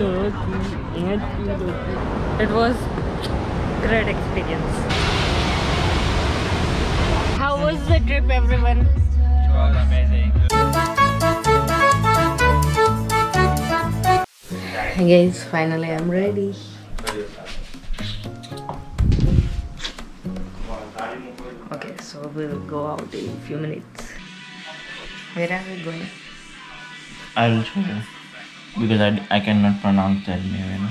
It was great experience. How was the trip, everyone? It was amazing. Hey guys, finally I'm ready. Okay, so we'll go out in a few minutes. Where are we going? I will show you because I, I cannot pronounce that name you know.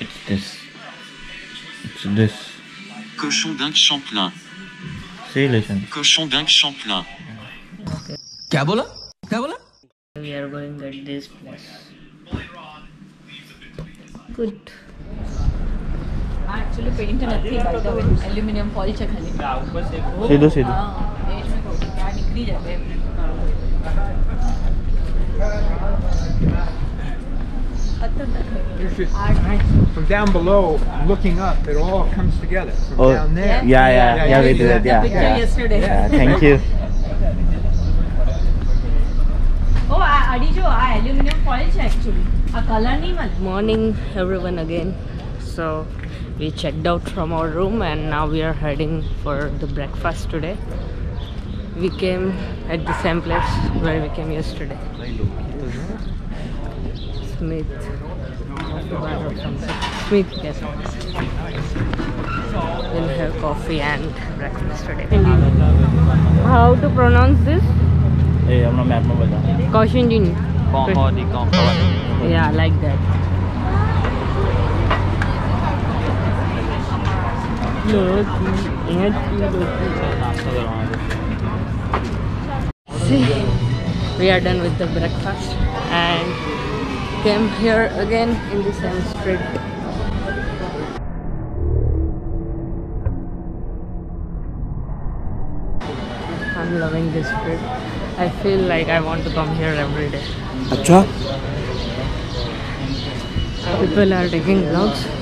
It's this. It's this. Cochon Dingue Champlain. See listen. Cochon Dingue Champlain. क्या बोला? क्या बोला? We are going at this place. Good. Actually paint નથી by the way aluminum foil છે ખાલી સીધો સીધો from down below, looking up, it all comes together from oh, down there. Yeah, yeah, yeah, yeah, yeah we did it. Yeah, yeah. yesterday. Yeah, thank you. Oh, Adi aluminum foil actually. A color Morning, everyone again. So we checked out from our room and now we are heading for the breakfast today. We came at the same place where we came yesterday. Smith. Smith, yes. We'll have coffee and breakfast today. How to pronounce this? Hey, I'm not mad. Caution Jin. Yeah, like that. See, we are done with the breakfast and came here again in the same street. I'm loving this street. I feel like I want to come here every day. Acha? People are taking vlogs.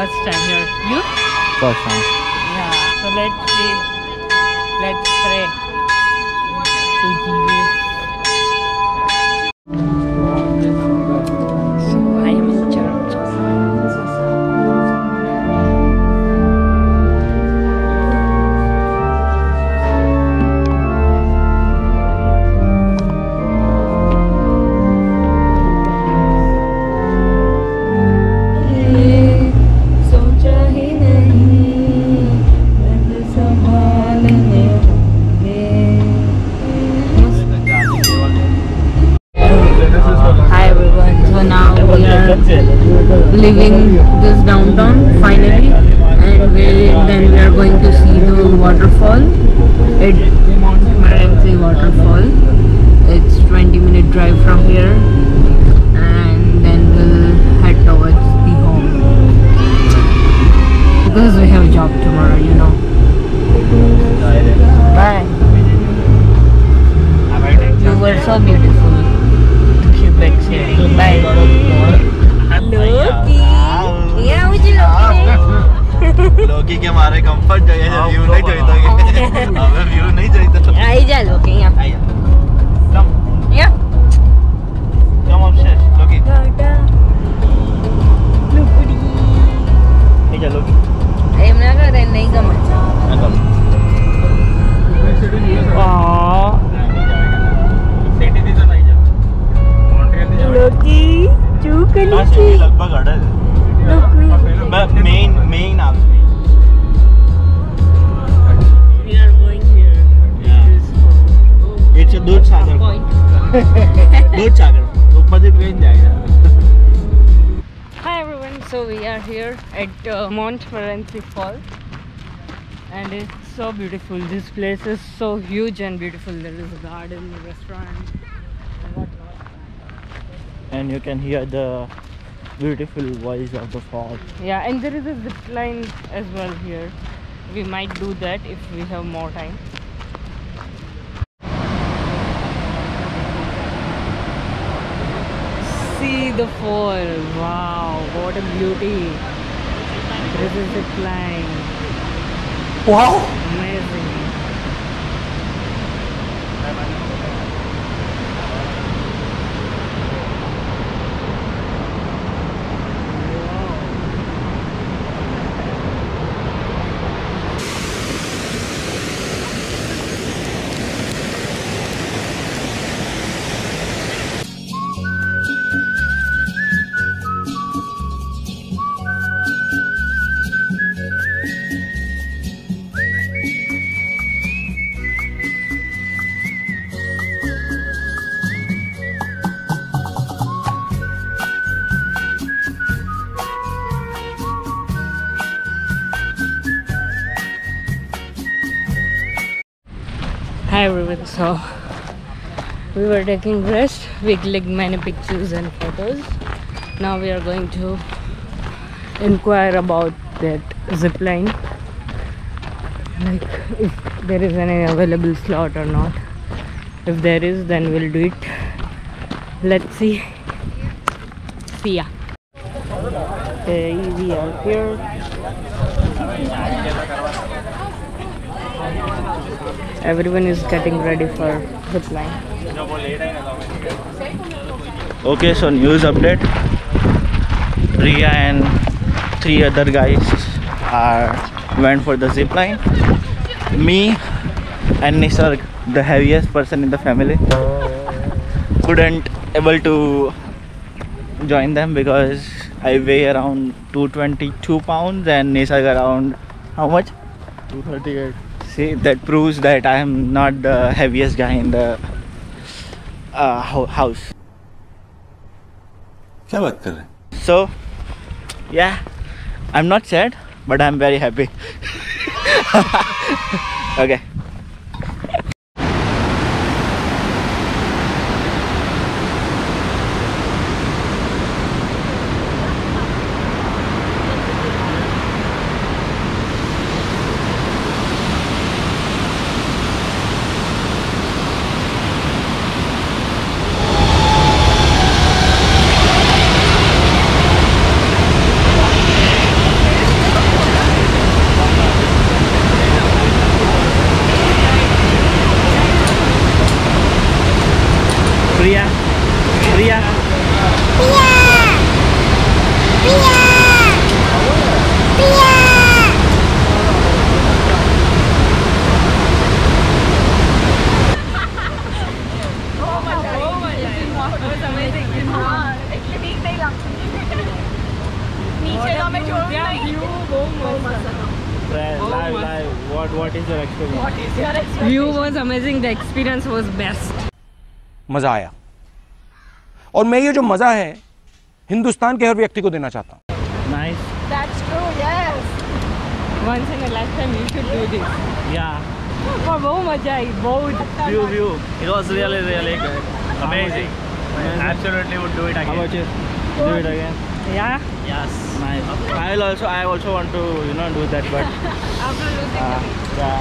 first time here. You? First time. Yeah. So let's see. let's pray. Waterfall It's a दूध सागर Hi everyone, so we are here at uh, Montmorency Fall and it's so beautiful. This place is so huge and beautiful. There is a garden, a restaurant and you can hear the beautiful voice of the fog. Yeah and there is a zip line as well here. We might do that if we have more time. See the fall. Wow what a beauty. This is the climb wow. Amazing. Everyone. So we were taking rest. We clicked many pictures and photos. Now we are going to inquire about that zip line. Like if there is any available slot or not. If there is, then we'll do it. Let's see. See ya. Okay, we are here. Everyone is getting ready for zip line. Okay, so news update. Ria and three other guys are went for the zip line. Me and Nisarg, the heaviest person in the family, couldn't able to join them because I weigh around 222 pounds and Nisarg around how much? 238 See, that proves that I am not the heaviest guy in the uh, hou- house. क्या बात कर रहे हैं So, yeah, I'm not sad, but I'm very happy. okay. Priya. Priya. Priya. Priya. Priya. Live, live. What, what is your experience? What is your experience? View was amazing. The experience was best. मज़ा आया। और मैं ये जो मज़ा है हिंदुस्तान के हर व्यक्ति को देना चाहता हूँ। Nice. बहुत मज़ा आई बहुत। View view it was really really amazing absolutely would do it again how do it again yeah yes nice I will also I also want to you know do that but after losing yeah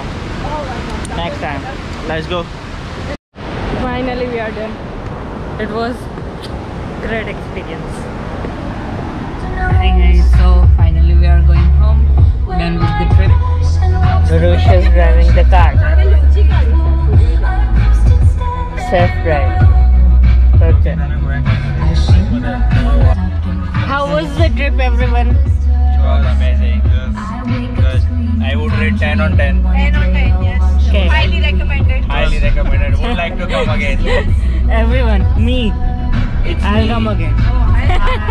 next time let's go Finally, we are done. It was great experience. Hi guys, so finally we are going home. Done with the trip. Rush is driving the car. Safe drive. Okay. How was the trip, everyone? It was amazing. Good. I would rate 10 on 10. 10 on 10, yes. Okay. Highly recommended. Highly recommended. Would like to come again. Everyone, me. I'll come again. Oh, yes.